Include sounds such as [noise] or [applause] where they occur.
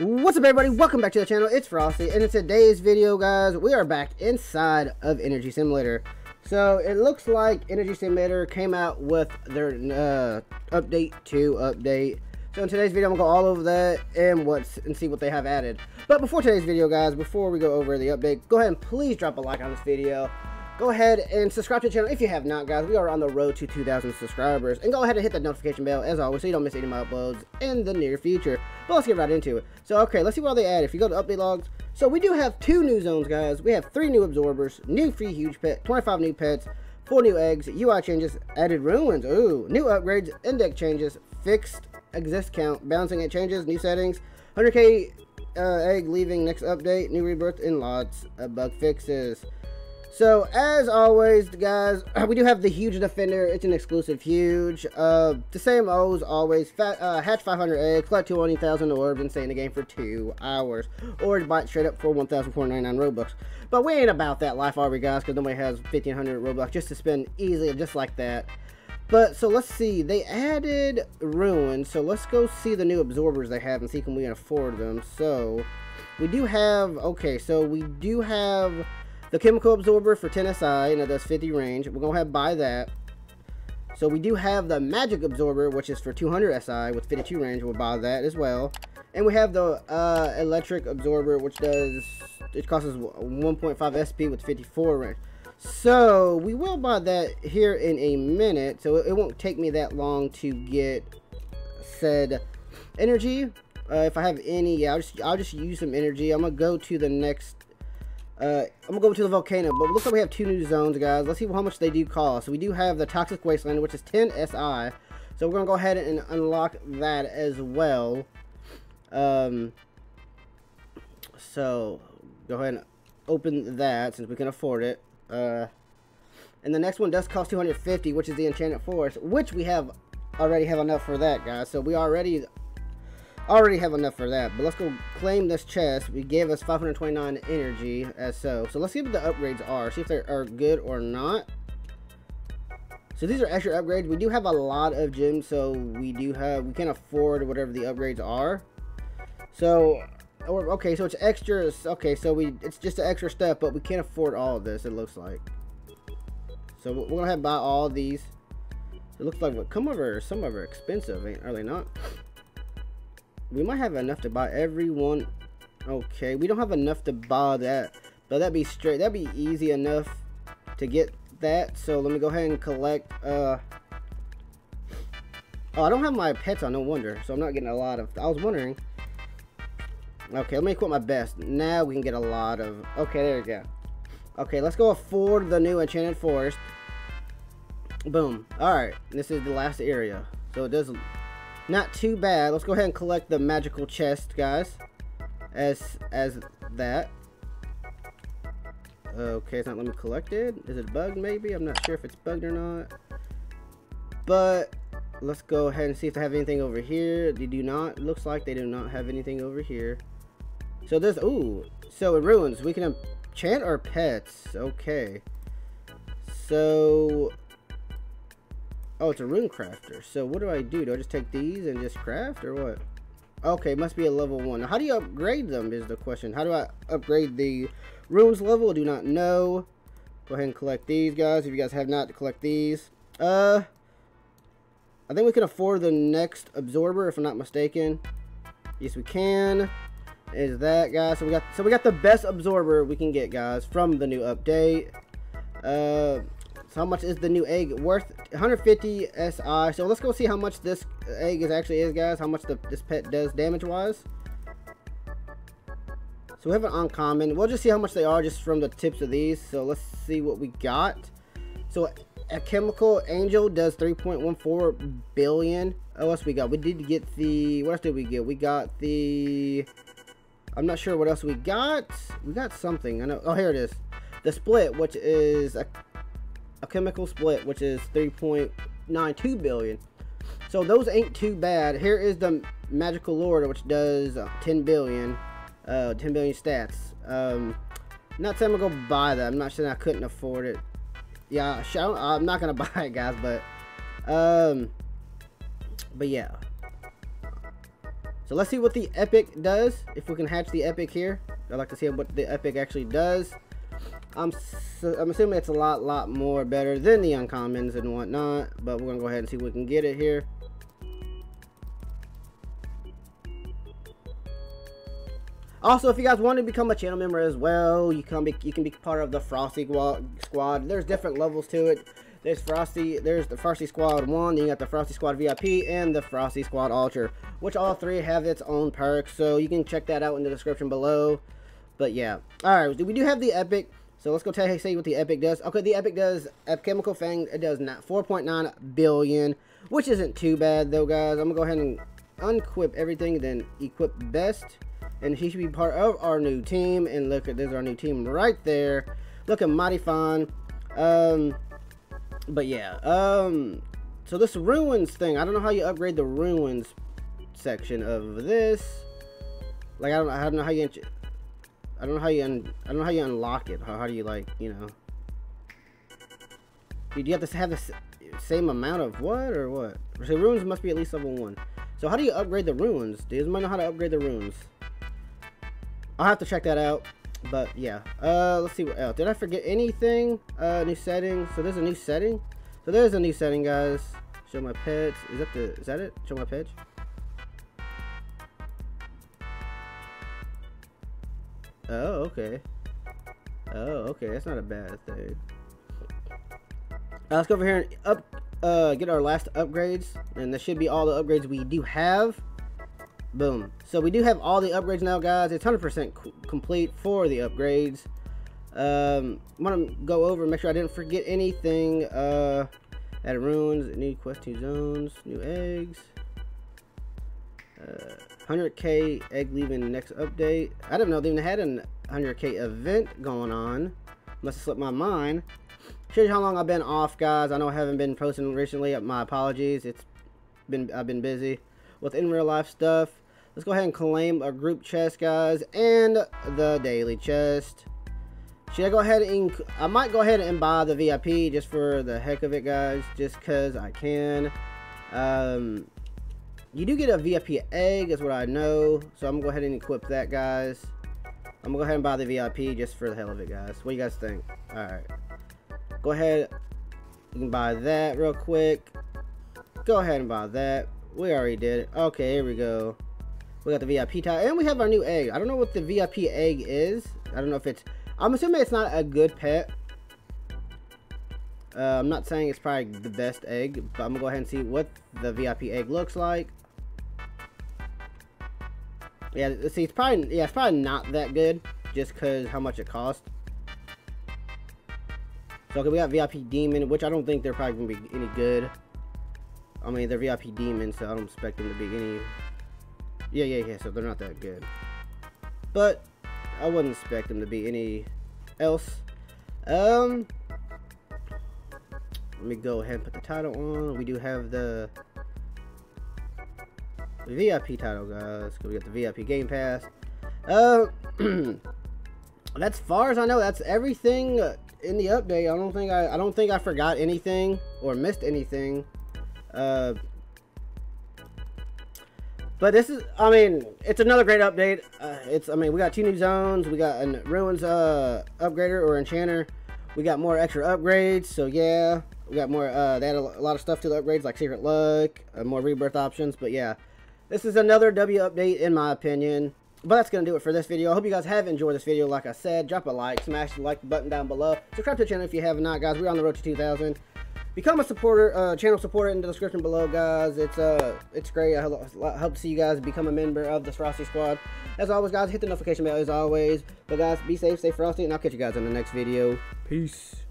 What's up everybody, welcome back to the channel, it's Frosty, and in today's video guys, we are back inside of Energy Simulator. So, it looks like Energy Simulator came out with their uh, update 2 update. So in today's video, I'm going to go all over that and what's and see what they have added. But before today's video guys, before we go over the update, go ahead and please drop a like on this video go ahead and subscribe to the channel if you have not, guys. We are on the road to 2,000 subscribers. And go ahead and hit that notification bell, as always, so you don't miss any of my uploads in the near future. But let's get right into it. So, okay, let's see what they add. If you go to update logs, so we do have two new zones, guys. We have three new absorbers, new free huge pet, 25 new pets, four new eggs, UI changes, added runes, ooh, new upgrades, index changes, fixed exist count, balancing it changes, new settings, 100k uh, egg leaving next update, new rebirth, and lots bug fixes. So, as always, guys, [clears throat] we do have the Huge Defender. It's an exclusive Huge. Uh, the same O's always. Fat, uh, hatch 500 eggs, collect 20,000 orbs, and stay in the game for two hours. Or it straight up for 1,499 Robux. But we ain't about that life, are we, guys? Because nobody has 1,500 Robux just to spend easily, just like that. But, so let's see. They added Rune. So, let's go see the new absorbers they have and see can we can afford them. So, we do have... Okay, so we do have the chemical absorber for 10 SI, and it does 50 range. We're going to have buy that. So we do have the magic absorber, which is for 200 SI with 52 range. We'll buy that as well. And we have the uh, electric absorber, which does, it costs us 1.5 SP with 54 range. So we will buy that here in a minute. So it won't take me that long to get said energy. Uh, if I have any, yeah, I'll just, I'll just use some energy. I'm to go to the next uh, I'm gonna go to the volcano, but looks like we have two new zones, guys. Let's see how much they do cost. So we do have the Toxic Wasteland, which is 10 SI. So we're gonna go ahead and unlock that as well. Um, so go ahead and open that since we can afford it. Uh, and the next one does cost 250, which is the Enchanted Forest, which we have already have enough for that, guys. So we already already have enough for that. But let's go claim this chest. We gave us 529 energy as so. So let's see what the upgrades are. See if they are good or not. So these are extra upgrades. We do have a lot of gems, so we do have, we can afford whatever the upgrades are. So, okay, so it's extra, okay, so we, it's just an extra stuff, but we can't afford all of this, it looks like. So we're gonna have to buy all these. It looks like, what, come over, some of are expensive, ain't, are they not? We might have enough to buy every one. Okay, we don't have enough to buy that. But that'd be straight. That'd be easy enough to get that. So let me go ahead and collect. Uh, oh, I don't have my pets on. No wonder. So I'm not getting a lot of. I was wondering. Okay, let me quit my best. Now we can get a lot of. Okay, there we go. Okay, let's go afford the new Enchanted Forest. Boom. Alright, this is the last area. So it does not too bad. Let's go ahead and collect the magical chest, guys. As as that. Okay, it's not let me collect it. Is it bugged maybe? I'm not sure if it's bugged or not. But let's go ahead and see if they have anything over here. They do not. Looks like they do not have anything over here. So there's ooh. So it runes. We can enchant our pets. Okay. So Oh, it's a rune crafter. So what do I do? Do I just take these and just craft or what? Okay, must be a level one. how do you upgrade them is the question. How do I upgrade the runes level? I do not know. Go ahead and collect these guys. If you guys have not collect these. Uh, I think we can afford the next absorber if I'm not mistaken. Yes, we can. Is that guys? So we got so we got the best absorber we can get, guys, from the new update. Uh, so how much is the new egg worth? 150 SI. So let's go see how much this egg is actually is, guys. How much the, this pet does damage-wise. So we have an uncommon. We'll just see how much they are just from the tips of these. So let's see what we got. So a chemical angel does 3.14 billion. Oh, what else we got? We did get the. What else did we get? We got the. I'm not sure what else we got. We got something. I know. Oh, here it is. The split, which is a a chemical split, which is 3.92 billion. So those ain't too bad. Here is the magical lord, which does uh, 10 billion, uh, 10 billion stats. Um, not saying I'm gonna go buy that. I'm not saying I couldn't afford it. Yeah, I'm not gonna [laughs] buy it, guys. But, um, but yeah. So let's see what the epic does. If we can hatch the epic here. I'd like to see what the epic actually does. I'm I'm assuming it's a lot lot more better than the uncommons and whatnot. But we're gonna go ahead and see if we can get it here. Also, if you guys want to become a channel member as well, you can be you can be part of the Frosty Squad. There's different levels to it. There's Frosty, there's the Frosty Squad 1, then you got the Frosty Squad VIP, and the Frosty Squad Ultra, which all three have its own perks, so you can check that out in the description below. But yeah. Alright, we do have the Epic, so let's go tell say what the Epic does. Okay, the Epic does Chemical Fang, it does not 4.9 billion, which isn't too bad though, guys. I'm gonna go ahead and unquip everything, then equip Best and he should be part of our new team. And look at there's our new team right there. Looking mighty fine. Um, but yeah. Um, so this runes thing, I don't know how you upgrade the runes section of this. Like I don't, I don't know how you. I don't know how you. Un, I don't know how you unlock it. How, how do you like, you know? Do you have to have the same amount of what or what? So runes must be at least level one. So how do you upgrade the runes? You might know how to upgrade the runes? I'll have to check that out. But yeah, uh, let's see what else. Did I forget anything? Uh, new setting. So there's a new setting. So there's a new setting, guys. Show my pets. Is that the? Is that it? Show my pets. Oh, okay. Oh, okay. That's not a bad thing. Uh, let's go over here and up, uh, get our last upgrades, and that should be all the upgrades we do have. Boom. So we do have all the upgrades now, guys. It's 100% complete for the upgrades. Um, I want to go over and make sure I didn't forget anything. Uh, added runes, new quest zones, new eggs. Uh, 100k egg leaving next update. I don't know they even had a 100k event going on. Must have slipped my mind. Shows you how long I've been off, guys. I know I haven't been posting recently. My apologies. It's been I've been busy with in real life stuff. Let's go ahead and claim a group chest, guys, and the daily chest. Should I go ahead and... I might go ahead and buy the VIP just for the heck of it, guys. Just because I can. Um, you do get a VIP egg, is what I know. So I'm to go ahead and equip that, guys. I'm to go ahead and buy the VIP just for the hell of it, guys. What do you guys think? Alright. Go ahead. You can buy that real quick. Go ahead and buy that. We already did it. Okay, here we go. We got the VIP tile, and we have our new egg. I don't know what the VIP egg is. I don't know if it's... I'm assuming it's not a good pet. Uh, I'm not saying it's probably the best egg, but I'm to go ahead and see what the VIP egg looks like. Yeah, see, it's probably, yeah, it's probably not that good, just because how much it costs. So, okay, we got VIP Demon, which I don't think they're probably to be any good. I mean, they're VIP Demons, so I don't expect them to be any yeah, yeah, yeah, so they're not that good. But, I wouldn't expect them to be any else. Um, let me go ahead and put the title on. We do have the VIP title, guys. We got the VIP Game Pass. Uh, [clears throat] that's far as I know. That's everything in the update. I don't think I, I don't think I forgot anything or missed anything. Uh, but this is, I mean, it's another great update. Uh, it's, I mean, we got two new zones. We got a Runes uh, upgrader or enchanter. We got more extra upgrades. So yeah, we got more. Uh, they had a, lot of stuff to the upgrades like Secret Luck, uh, more rebirth options. But yeah, this is another W update in my opinion. But that's going to do it for this video. I hope you guys have enjoyed this video. Like I said, drop a like, smash the like button down below. Subscribe to the channel if you have not, guys. We're on the road to 2,000 become a supporter, uh, channel supporter in the description below, guys. It's uh, it's great. I hope to see you guys become a member of the Frosty Squad. As always, guys, hit the notification bell as always. But guys, be safe, stay frosty, and I'll catch you guys in the next video. Peace.